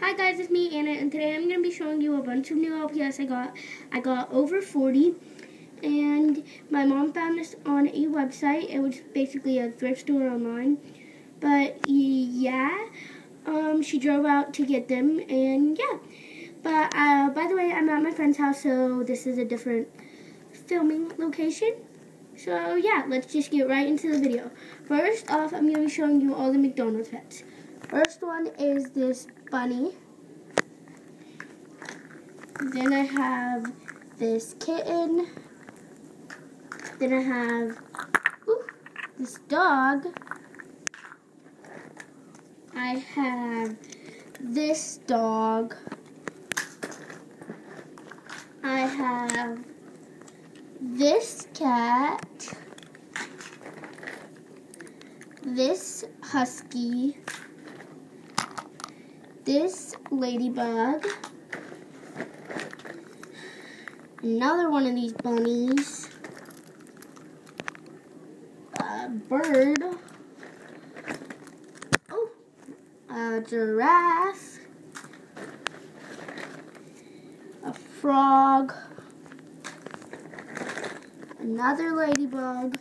Hi guys, it's me Anna, and today I'm going to be showing you a bunch of new LPS I got. I got over 40, and my mom found this on a website. It was basically a thrift store online, but yeah, um, she drove out to get them, and yeah. But uh, by the way, I'm at my friend's house, so this is a different filming location. So yeah, let's just get right into the video. First off, I'm going to be showing you all the McDonald's pets. First one is this bunny. Then I have this kitten. Then I have ooh, this dog. I have this dog. I have this cat. This husky this ladybug, another one of these bunnies, a bird, oh, a giraffe, a frog, another ladybug,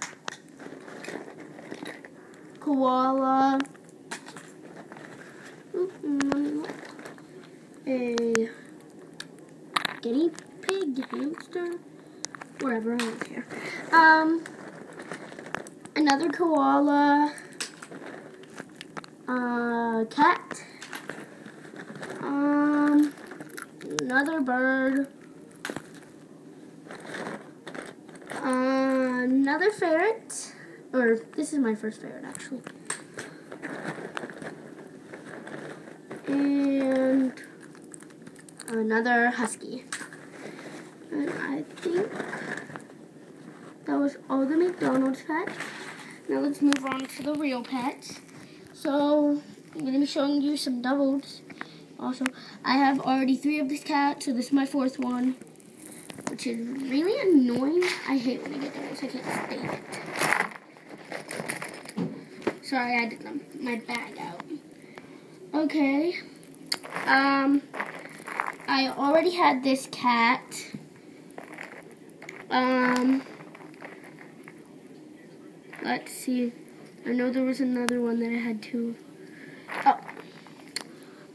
koala, a guinea pig, hamster, whatever, I don't care. Um, another koala, uh, cat, um, another bird, uh, another ferret, or this is my first ferret actually. And another husky. And I think that was all the McDonald's pets. Now let's move on to the real pets. So I'm going to be showing you some doubles. Also, I have already three of this cat, so this is my fourth one. Which is really annoying. I hate when I get doubles. I can't stand it. Sorry, I did my bag out. Okay. Um, I already had this cat. Um, let's see. I know there was another one that I had too. Oh,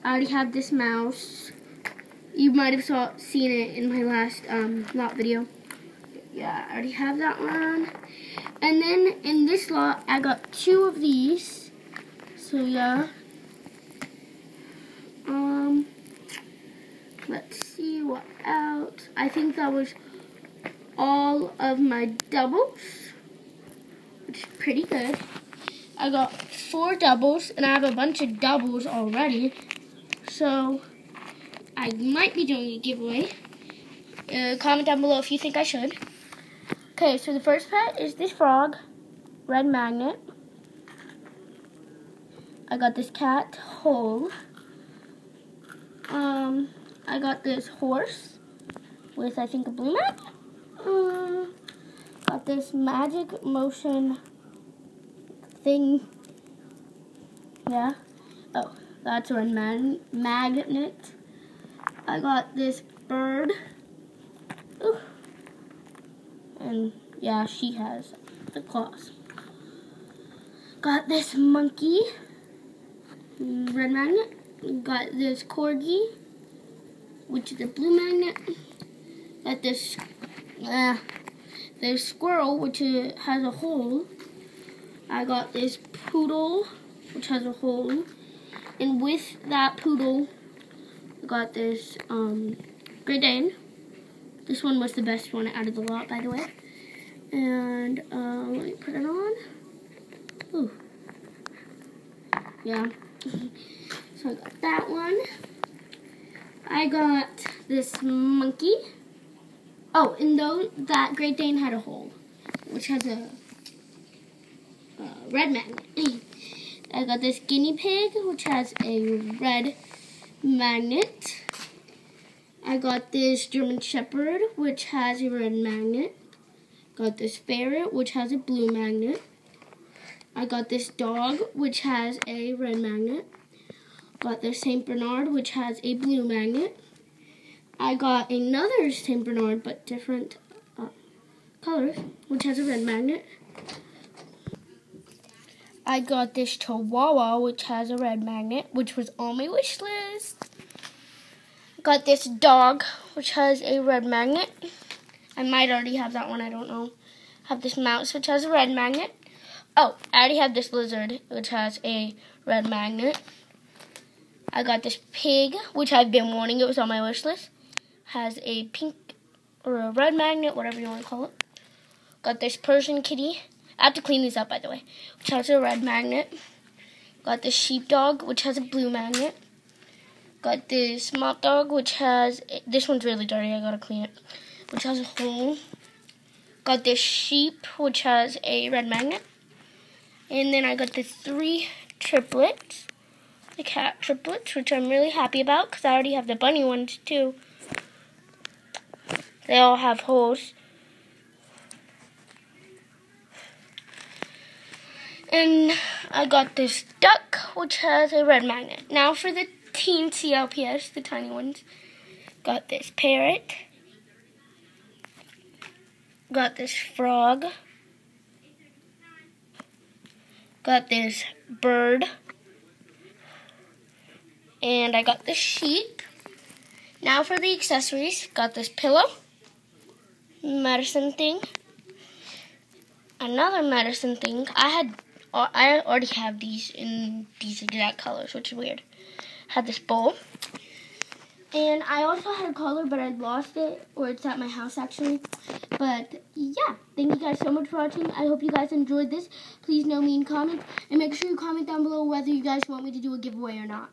I already have this mouse. You might have saw seen it in my last um, lot video. Yeah, I already have that one. And then in this lot, I got two of these. So yeah. Let's see what else. I think that was all of my doubles, which is pretty good. I got four doubles, and I have a bunch of doubles already. So, I might be doing a giveaway. Uh, comment down below if you think I should. Okay, so the first pet is this frog, red magnet. I got this cat, Hole. Um, got this horse with, I think, a blue mat. Uh, got this magic motion thing. Yeah. Oh, that's a man magnet. I got this bird. Ooh. And yeah, she has the claws. Got this monkey. Red magnet. Got this corgi which is a blue magnet. Got this, uh, this squirrel, which uh, has a hole. I got this poodle, which has a hole. And with that poodle, I got this um, Great Dane. This one was the best one out of the lot, by the way. And uh, let me put it on. Ooh. Yeah. so I got that one. I got this monkey. Oh, and though that Great Dane had a hole, which has a red magnet. I got this guinea pig, which has a red magnet. I got this German Shepherd, which has a red magnet. Got this ferret, which has a blue magnet. I got this dog, which has a red magnet. Got this St. Bernard, which has a blue magnet. I got another St. Bernard, but different uh, colors, which has a red magnet. I got this Chihuahua, which has a red magnet, which was on my wish list. Got this dog, which has a red magnet. I might already have that one, I don't know. Have this mouse, which has a red magnet. Oh, I already have this lizard, which has a red magnet. I got this pig, which I've been wanting. It was on my wish list. Has a pink or a red magnet, whatever you want to call it. Got this Persian kitty. I have to clean these up, by the way. Which has a red magnet. Got this sheepdog, which has a blue magnet. Got this mop dog, which has this one's really dirty. I gotta clean it. Which has a hole. Got this sheep, which has a red magnet. And then I got the three triplets, the cat triplets, which I'm really happy about because I already have the bunny ones too. They all have holes. And I got this duck, which has a red magnet. Now for the teen CLPS, the tiny ones. Got this parrot. Got this frog. Got this bird. And I got this sheep. Now for the accessories. Got this pillow. Medicine thing. Another medicine thing. I had I already have these in these exact colors, which is weird. Had this bowl. And I also had a collar, but I lost it, or it's at my house actually. But yeah, thank you guys so much for watching. I hope you guys enjoyed this. Please know me in comments, and make sure you comment down below whether you guys want me to do a giveaway or not.